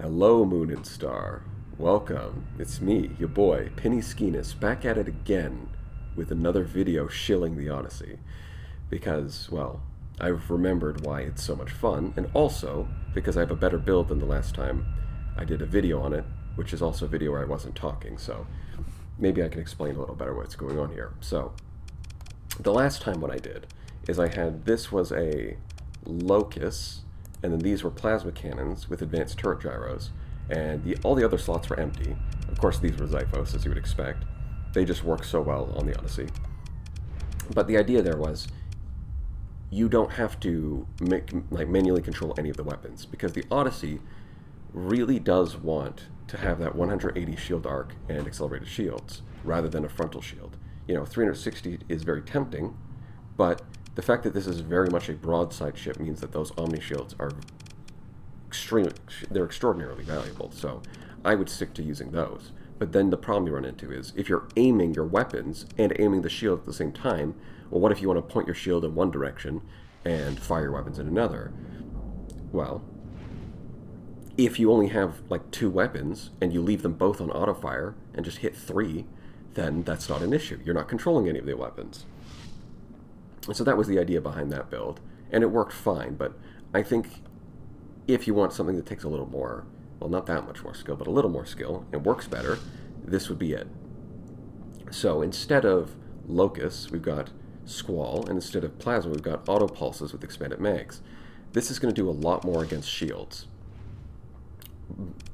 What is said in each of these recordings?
Hello, Moon and Star. Welcome. It's me, your boy, Penny Skenis, back at it again with another video shilling the Odyssey. Because, well, I've remembered why it's so much fun, and also because I have a better build than the last time I did a video on it, which is also a video where I wasn't talking, so maybe I can explain a little better what's going on here. So, the last time what I did is I had, this was a Locust, and then these were plasma cannons with advanced turret gyros, and the, all the other slots were empty. Of course, these were Xiphos, as you would expect. They just work so well on the Odyssey. But the idea there was you don't have to make, like manually control any of the weapons because the Odyssey really does want to have that 180 shield arc and accelerated shields rather than a frontal shield. You know, 360 is very tempting, but the fact that this is very much a broadside ship means that those Omni shields are extremely, they're extraordinarily valuable. So I would stick to using those. But then the problem you run into is if you're aiming your weapons and aiming the shield at the same time, well, what if you want to point your shield in one direction and fire your weapons in another? Well, if you only have like two weapons and you leave them both on auto fire and just hit three, then that's not an issue. You're not controlling any of the weapons. And so that was the idea behind that build, and it worked fine, but I think if you want something that takes a little more, well, not that much more skill, but a little more skill, and works better, this would be it. So instead of Locust, we've got Squall, and instead of Plasma, we've got Auto Pulses with expanded mags. This is going to do a lot more against shields.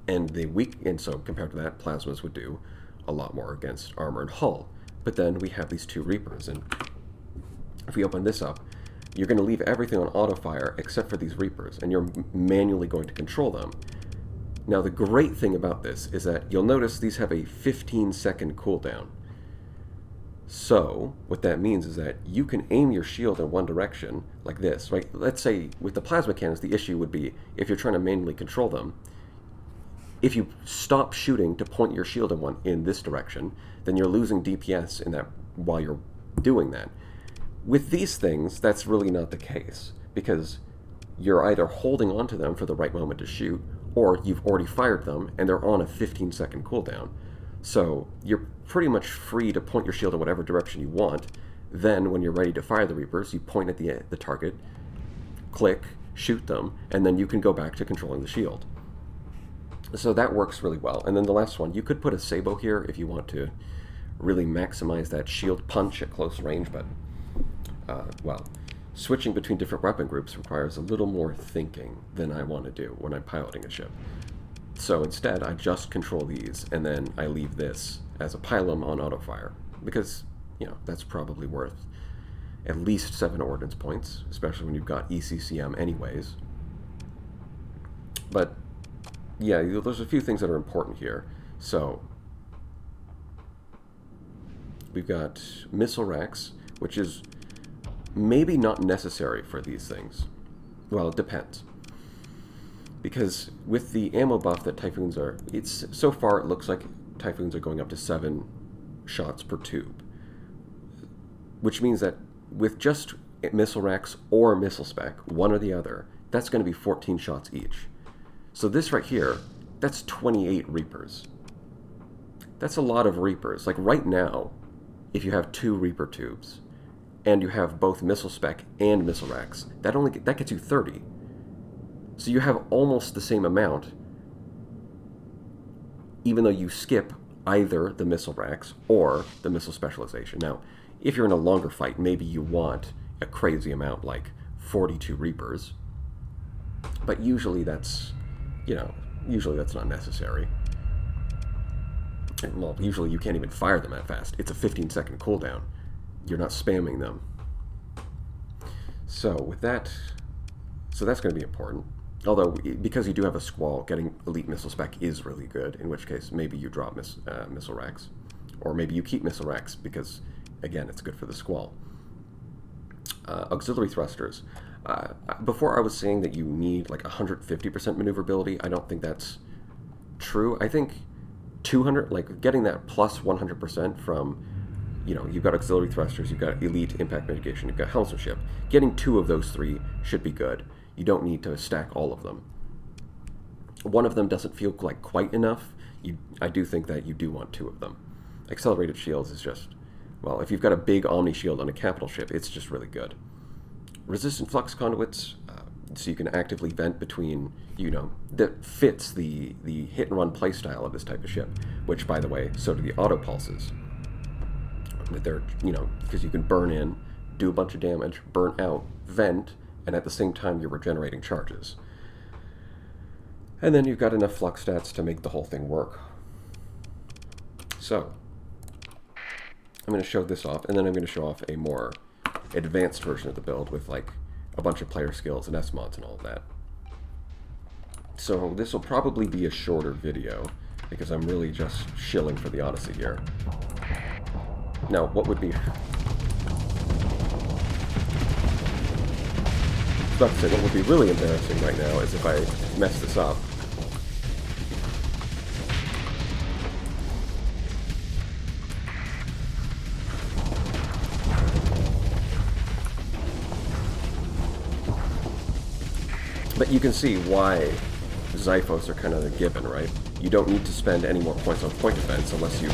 And the weak, and so compared to that, Plasmas would do a lot more against armor and hull. But then we have these two Reapers, and if we open this up, you're going to leave everything on auto fire except for these Reapers, and you're manually going to control them. Now the great thing about this is that you'll notice these have a 15 second cooldown. So, what that means is that you can aim your shield in one direction, like this, right? Let's say with the plasma cannons, the issue would be if you're trying to manually control them, if you stop shooting to point your shield in one in this direction, then you're losing DPS in that while you're doing that. With these things, that's really not the case, because you're either holding onto them for the right moment to shoot, or you've already fired them and they're on a 15 second cooldown. So you're pretty much free to point your shield in whatever direction you want. Then, when you're ready to fire the Reapers, you point at the, the target, click, shoot them, and then you can go back to controlling the shield. So that works really well. And then the last one, you could put a Sabot here if you want to really maximize that shield punch at close range, but uh, well, switching between different weapon groups requires a little more thinking than I want to do when I'm piloting a ship. So instead, I just control these, and then I leave this as a Pilum on auto fire, because, you know, that's probably worth at least 7 ordnance points, especially when you've got ECCM anyways. But, yeah, there's a few things that are important here. So, we've got missile racks, which is maybe not necessary for these things. Well, it depends. Because with the ammo buff that Typhoons are, it's so far it looks like Typhoons are going up to 7 shots per tube. Which means that with just missile racks or missile spec, one or the other, that's going to be 14 shots each. So this right here, that's 28 Reapers. That's a lot of Reapers. Like right now, if you have two Reaper tubes, and you have both missile spec and missile racks, that only that gets you 30. So you have almost the same amount, even though you skip either the missile racks or the missile specialization. Now, if you're in a longer fight, maybe you want a crazy amount like 42 Reapers, but usually that's, you know, usually that's not necessary. Well, usually you can't even fire them that fast. It's a 15 second cooldown you're not spamming them. So with that, so that's going to be important. Although, because you do have a Squall, getting Elite Missile Spec is really good, in which case maybe you drop miss, uh, Missile Racks. Or maybe you keep Missile Racks because, again, it's good for the Squall. Uh, auxiliary Thrusters. Uh, before I was saying that you need like 150% maneuverability, I don't think that's true. I think 200, like getting that plus 100% from you know, you've got auxiliary thrusters, you've got elite impact mitigation, you've got helmsmanship. Getting two of those three should be good. You don't need to stack all of them. one of them doesn't feel like quite enough, you, I do think that you do want two of them. Accelerated shields is just, well, if you've got a big Omni shield on a capital ship, it's just really good. Resistant flux conduits, uh, so you can actively vent between, you know, that fits the, the hit and run playstyle of this type of ship, which, by the way, so do the auto pulses. That they're, you know, because you can burn in, do a bunch of damage, burn out, vent, and at the same time you're regenerating charges. And then you've got enough flux stats to make the whole thing work. So, I'm going to show this off, and then I'm going to show off a more advanced version of the build with like a bunch of player skills and S-mods and all of that. So this will probably be a shorter video because I'm really just shilling for the Odyssey here. Now, what would be... About to say, what would be really embarrassing right now is if I mess this up. But you can see why Xiphos are kind of a given, right? You don't need to spend any more points on point defense unless you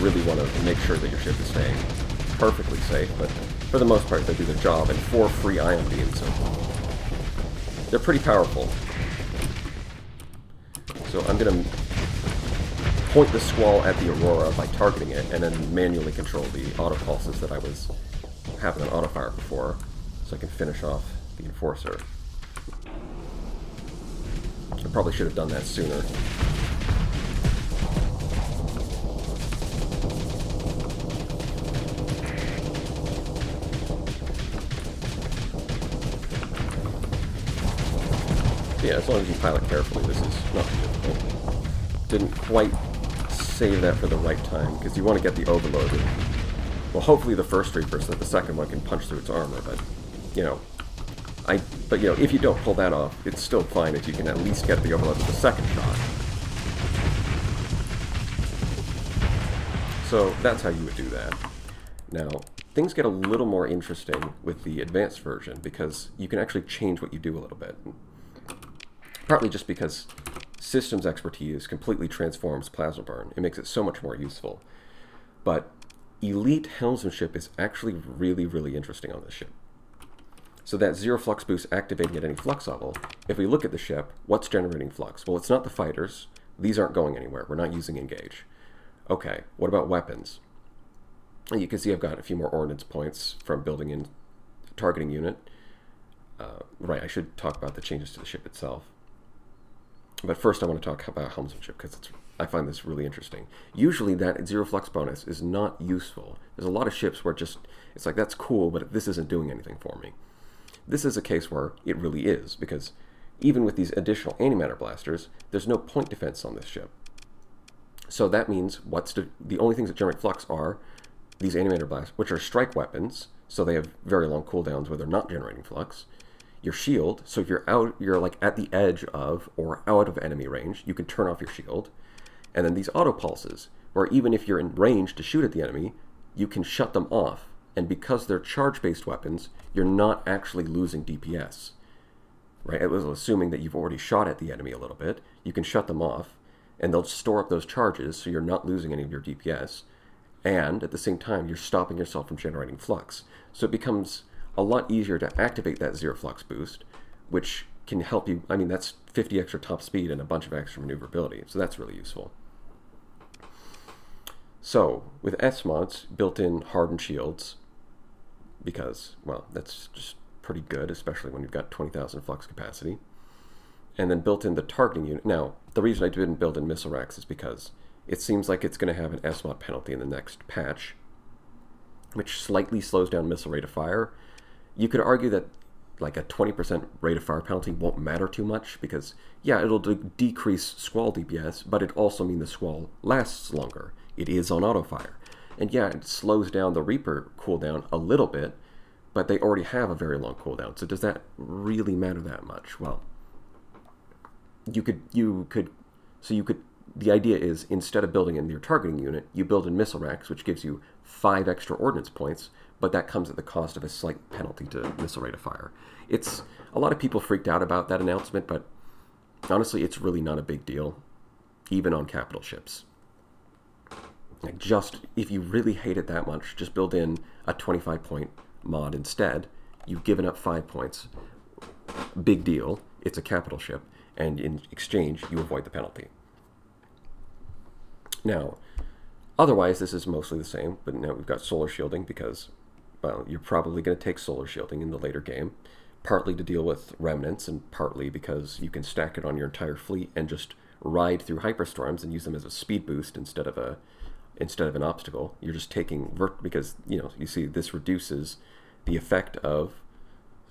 really want to make sure that your ship is staying perfectly safe, but for the most part they do their job, and four free ion beams, so they're pretty powerful. So I'm going to point the Squall at the Aurora by targeting it, and then manually control the auto pulses that I was having an auto fire before, so I can finish off the Enforcer. I probably should have done that sooner. Yeah, as long as you pilot carefully, this is not difficult. Didn't quite save that for the right time, because you want to get the overload. Well, hopefully the first Reaper so that the second one can punch through its armor, but, you know, I, but you know, if you don't pull that off, it's still fine if you can at least get the overload with the second shot. So that's how you would do that. Now, things get a little more interesting with the advanced version because you can actually change what you do a little bit. Partly just because systems expertise completely transforms Plasma Burn. It makes it so much more useful. But Elite Helmsmanship is actually really, really interesting on this ship. So that zero flux boost activating at any flux level, if we look at the ship, what's generating flux? Well, it's not the fighters. These aren't going anywhere. We're not using engage. Okay, what about weapons? You can see I've got a few more ordnance points from building in targeting unit. Uh, right, I should talk about the changes to the ship itself. But first I want to talk about helmsmanship because I find this really interesting. Usually that zero flux bonus is not useful. There's a lot of ships where just, it's like, that's cool, but this isn't doing anything for me. This is a case where it really is, because even with these additional antimatter blasters, there's no point defense on this ship. So that means what's the, the only things that generate flux are these antimatter blasts, which are strike weapons, so they have very long cooldowns where they're not generating flux. Your shield, so if you're out, you're like at the edge of or out of enemy range, you can turn off your shield. And then these auto pulses, where even if you're in range to shoot at the enemy, you can shut them off and because they're charge-based weapons, you're not actually losing DPS. Right? It was assuming that you've already shot at the enemy a little bit. You can shut them off, and they'll store up those charges so you're not losing any of your DPS. And at the same time, you're stopping yourself from generating flux. So it becomes a lot easier to activate that zero flux boost, which can help you. I mean, that's 50 extra top speed and a bunch of extra maneuverability, so that's really useful. So, with S-mods, built-in hardened shields, because, well, that's just pretty good, especially when you've got 20,000 flux capacity. And then built in the targeting unit. Now, the reason I didn't build in missile racks is because it seems like it's going to have an SMOD penalty in the next patch, which slightly slows down missile rate of fire. You could argue that like a 20% rate of fire penalty won't matter too much because, yeah, it'll de decrease Squall DPS, but it also means the Squall lasts longer. It is on auto fire. And yeah, it slows down the Reaper cooldown a little bit, but they already have a very long cooldown. So does that really matter that much? Well, you could you could so you could the idea is instead of building in your targeting unit, you build in missile racks, which gives you five extra ordnance points, but that comes at the cost of a slight penalty to missile rate of fire. It's a lot of people freaked out about that announcement, but honestly, it's really not a big deal, even on capital ships. Like just, if you really hate it that much, just build in a 25 point mod instead. You've given up five points. Big deal. It's a capital ship. And in exchange, you avoid the penalty. Now, otherwise, this is mostly the same, but now we've got solar shielding because, well, you're probably going to take solar shielding in the later game, partly to deal with remnants and partly because you can stack it on your entire fleet and just ride through hyperstorms and use them as a speed boost instead of a instead of an obstacle. You're just taking because you know you see this reduces the effect of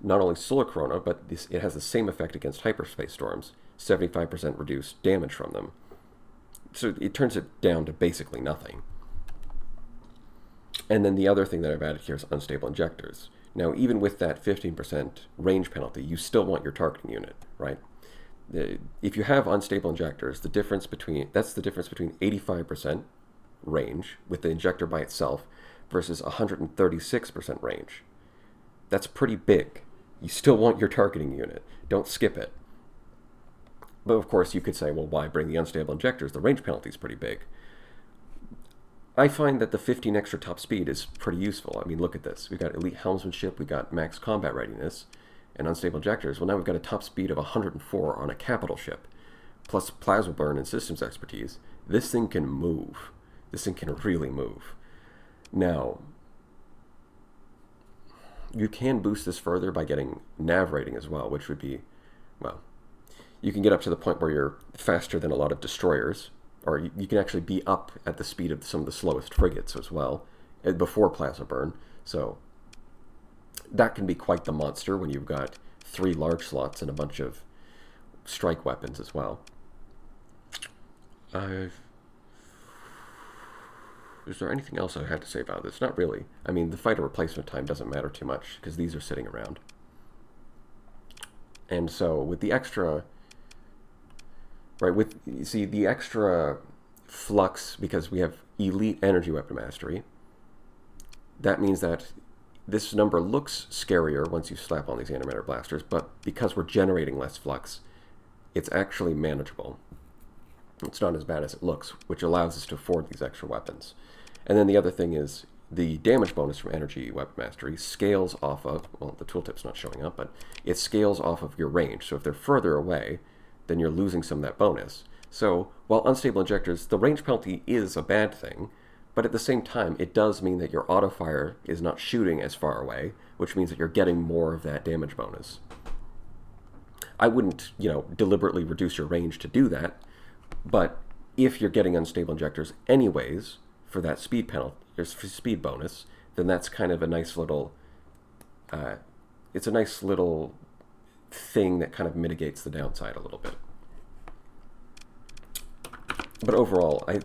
not only solar corona, but this, it has the same effect against hyperspace storms. 75% reduced damage from them so it turns it down to basically nothing. And then the other thing that I've added here is unstable injectors. Now, even with that 15% range penalty, you still want your targeting unit, right? If you have unstable injectors, the difference between that's the difference between 85% range with the injector by itself versus 136% range. That's pretty big. You still want your targeting unit. Don't skip it. But of course, you could say, well, why bring the unstable injectors? The range penalty is pretty big. I find that the 15 extra top speed is pretty useful. I mean, look at this. We've got elite helmsmanship, we've got max combat readiness, and unstable injectors. Well, now we've got a top speed of 104 on a capital ship, plus plasma burn and systems expertise. This thing can move. This thing can really move. Now, you can boost this further by getting nav rating as well, which would be, well, you can get up to the point where you're faster than a lot of destroyers, or you, can actually be up at the speed of some of the slowest frigates as well, eh, before plasma burn. So that can be quite the monster when you've got three large slots and a bunch of strike weapons as well. Is there anything else I have to say about this? Not really. I mean, the fighter replacement time doesn't matter too much, because these are sitting around. And so, with the extra right? With you see the extra flux because we have elite energy weapon mastery. That means that this number looks scarier once you slap on these antimatter blasters, but because we're generating less flux, it's actually manageable. It's not as bad as it looks, which allows us to afford these extra weapons. And then the other thing is the damage bonus from energy weapon mastery scales off of, well, the tooltip's not showing up, but it scales off of your range. So if they're further away, then you're losing some of that bonus. So while unstable injectors, the range penalty is a bad thing, but at the same time, it does mean that your auto fire is not shooting as far away, which means that you're getting more of that damage bonus. I wouldn't, you know, deliberately reduce your range to do that, but if you're getting unstable injectors anyways for that speed penalty, or speed bonus, then that's kind of a nice little, uh, it's a nice little thing that kind of mitigates the downside a little bit. But overall, I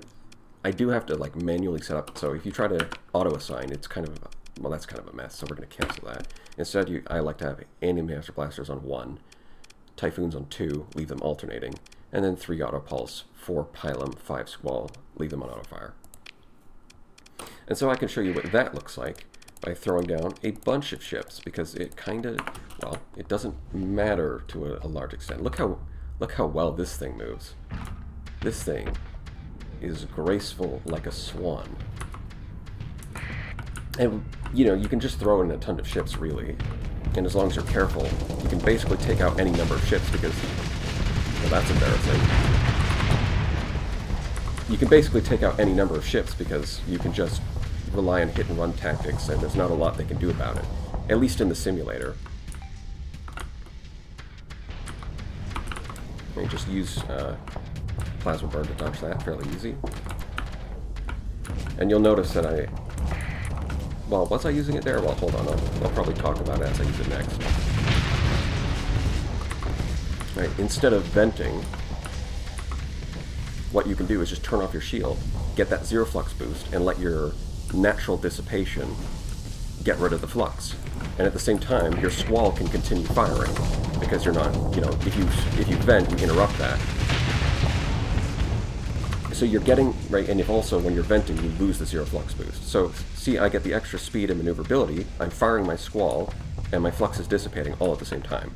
I do have to like manually set up. So if you try to auto assign, it's kind of well, that's kind of a mess. So we're going to cancel that. Instead, you, I like to have antimatter blasters on one, typhoons on two, leave them alternating, and then three auto pulse, four Pilum, five squall, leave them on auto fire. And so I can show you what that looks like by throwing down a bunch of ships because it kind of, well, it doesn't matter to a, a, large extent. Look how, look how well this thing moves. This thing is graceful like a swan. And, you know, you can just throw in a ton of ships, really. And as long as you're careful, you can basically take out any number of ships because, well, that's embarrassing. You can basically take out any number of ships because you can just rely on hit and run tactics, and there's not a lot they can do about it, at least in the simulator. You just use uh, Plasma Burn to dodge that fairly easy. And you'll notice that I... Well, was I using it there? Well, hold on, I'll, I'll probably talk about it as I use it next. Right, instead of venting, what you can do is just turn off your shield, get that zero flux boost, and let your natural dissipation get rid of the flux. And at the same time, your squall can continue firing because you're not, you know, if you if you vent, you interrupt that. So you're getting, right, and if also when you're venting, you lose the zero flux boost. So see, I get the extra speed and maneuverability, I'm firing my squall, and my flux is dissipating all at the same time.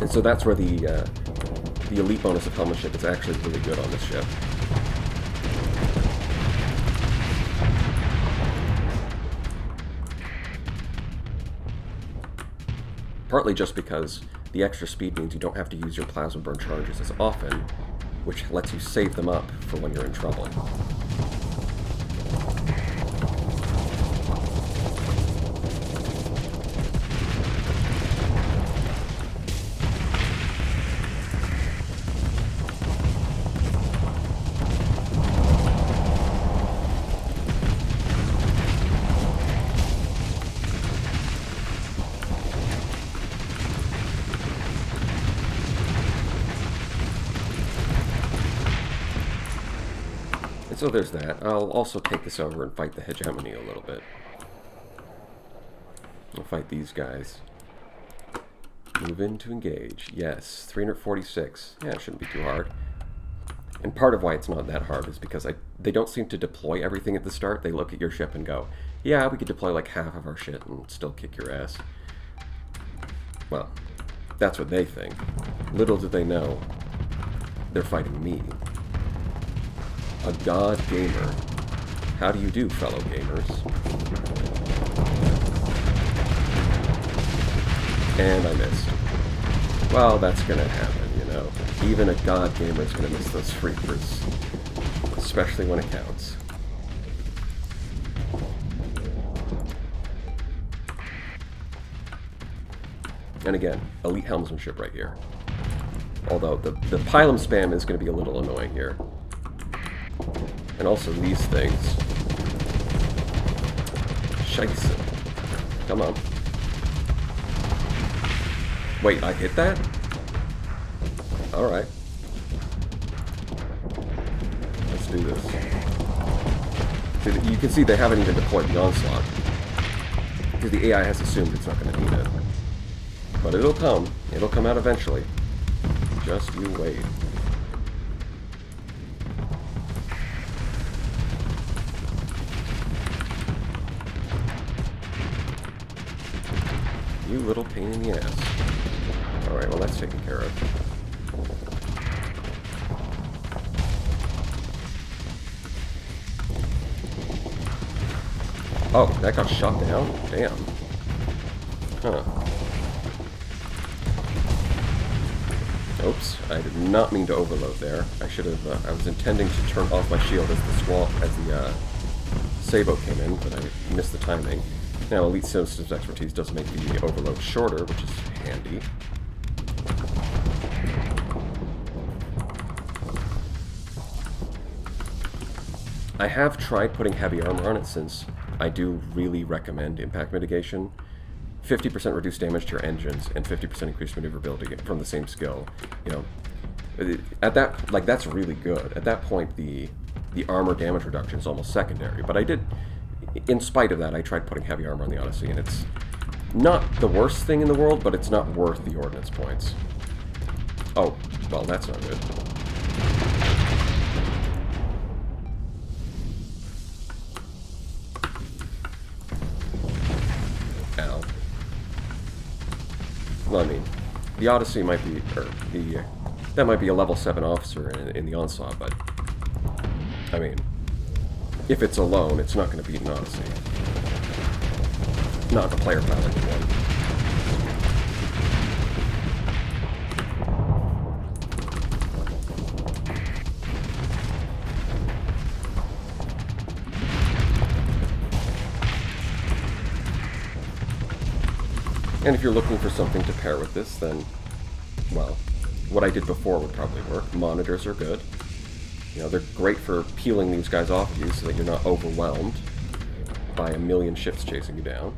And so that's where the uh, the elite bonus of helmetship is actually really good on this ship. Partly just because the extra speed means you don't have to use your plasma burn charges as often, which lets you save them up for when you're in trouble. There's that. I'll also take this over and fight the hegemony a little bit. I'll fight these guys. Move in to engage. Yes, 346. Yeah, it shouldn't be too hard. And part of why it's not that hard is because I, they don't seem to deploy everything at the start. They look at your ship and go, yeah, we could deploy like half of our shit and still kick your ass. Well, that's what they think. Little do they know, they're fighting me a god gamer. How do you do, fellow gamers? And I missed. Well, that's gonna happen, you know. Even a god gamer is gonna miss those freakers. Especially when it counts. And again, elite helmsmanship right here. Although the, the Pilum spam is going to be a little annoying here. And also these things. Scheisse. Come on. Wait, I hit that? Alright. Let's do this. You can see they haven't even deployed the onslaught. Because the AI has assumed it's not going to need it. But it'll come. It'll come out eventually. Just you wait. Little pain in the ass. Alright, well that's taken care of. Oh, that got shot down? Damn. Huh. Oops, I did not mean to overload there. I should have, uh, I was intending to turn off my shield as the squall, as the, uh, Sabot came in, but I missed the timing. Now, Elite Systems Expertise does make the overload shorter, which is handy. I have tried putting heavy armor on it since I do really recommend impact mitigation. 50% reduced damage to your engines and 50% increased maneuverability from the same skill. You know, at that, like, that's really good. At that point, the the armor damage reduction is almost secondary. But I did in spite of that, I tried putting heavy armor on the Odyssey, and it's not the worst thing in the world, but it's not worth the ordnance points. Oh, well, that's not good. Ow. Well, I mean, the Odyssey might be, or the, uh, that might be a level 7 officer in, in the Onslaught, but, I mean, if it's alone, it's not going to beat an Odyssey. Not the player piloted one. And if you're looking for something to pair with this, then, well, what I did before would probably work. Monitors are good. You know, they're great for peeling these guys off of you so that you're not overwhelmed by a million ships chasing you down.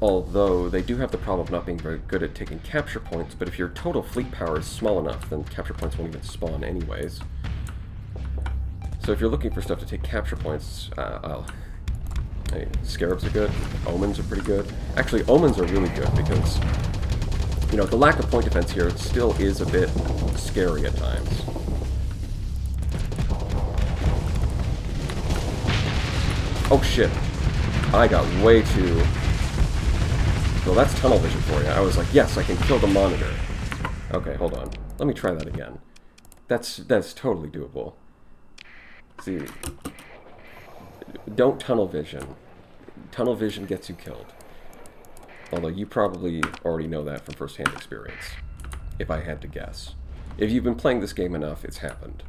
Although, they do have the problem of not being very good at taking capture points, but if your total fleet power is small enough, then capture points won't even spawn anyways. So if you're looking for stuff to take capture points, uh, I'll... Hey, Scarabs are good, Omens are pretty good. Actually, Omens are really good because you know, the lack of point defense here still is a bit scary at times. Oh shit. I got way too... Well, that's tunnel vision for you. I was like, yes, I can kill the monitor. Okay, hold on. Let me try that again. That's that's totally doable. See, don't tunnel vision. Tunnel vision gets you killed. Although you probably already know that from first-hand experience, if I had to guess. If you've been playing this game enough, it's happened.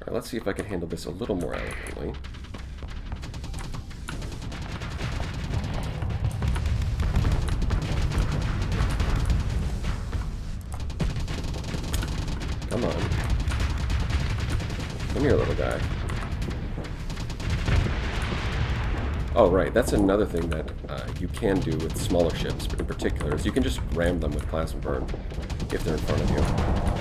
Alright, let's see if I can handle this a little more elegantly. Come on. Come here, little guy. Oh, right, that's another thing that uh, you can do with smaller ships in particular, is you can just ram them with plasma burn if they're in front of you.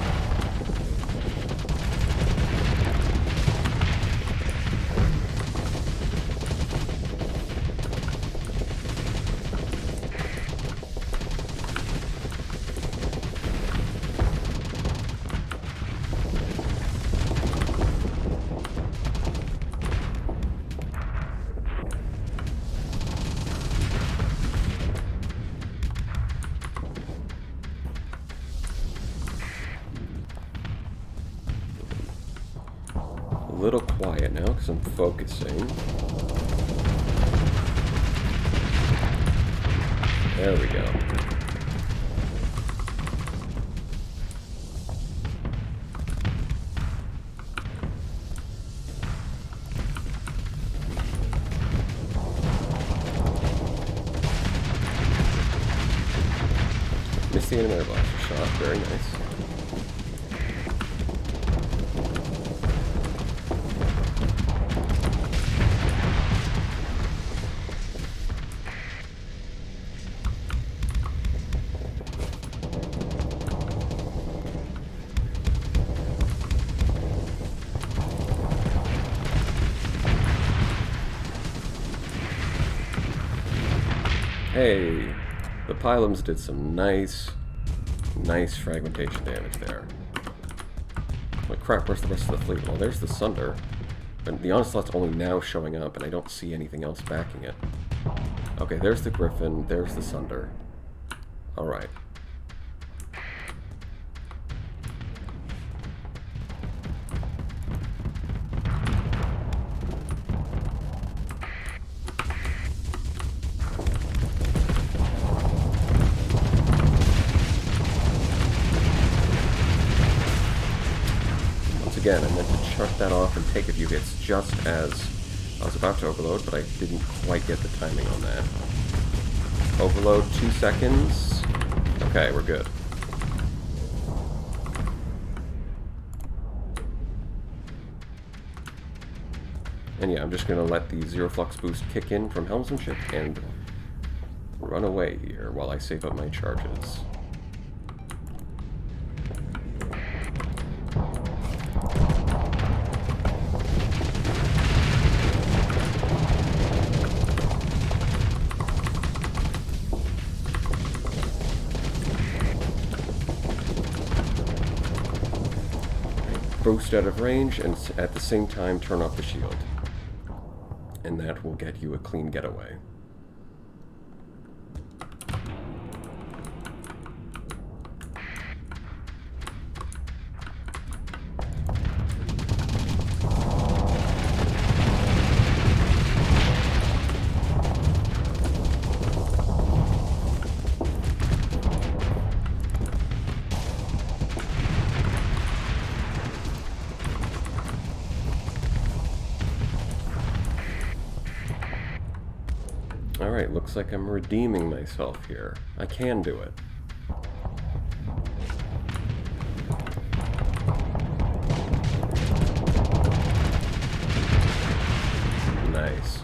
Little quiet now because I'm focusing. There we go. Missed the enemy blaster shot. Very nice. Hey, the Pilums did some nice, nice fragmentation damage there. What crap, where's the rest of the fleet? Well, there's the Sunder. And the Onslaught's only now showing up, and I don't see anything else backing it. Okay, there's the Griffin, there's the Sunder. Alright. Chuck that off and take a few hits just as I was about to overload, but I didn't quite get the timing on that. Overload, two seconds. Okay, we're good. And yeah, I'm just going to let the Zero Flux boost kick in from Helmsmanship and run away here while I save up my charges. Out of range and at the same time turn off the shield. And that will get you a clean getaway. Alright, looks like I'm redeeming myself here. I can do it. Nice.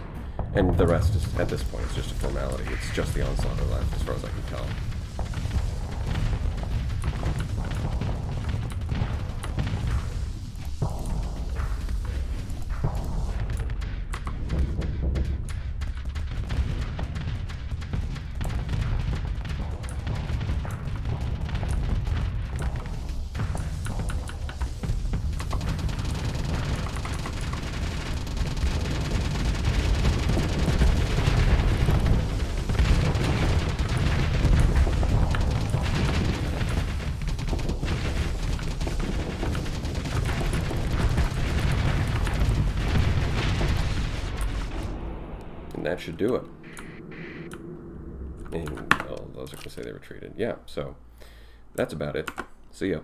And the rest is, at this point, is just a formality. It's just the onslaught left, as far as I can tell. That should do it. And, oh, those are going to say they retreated. Yeah, so that's about it. See ya.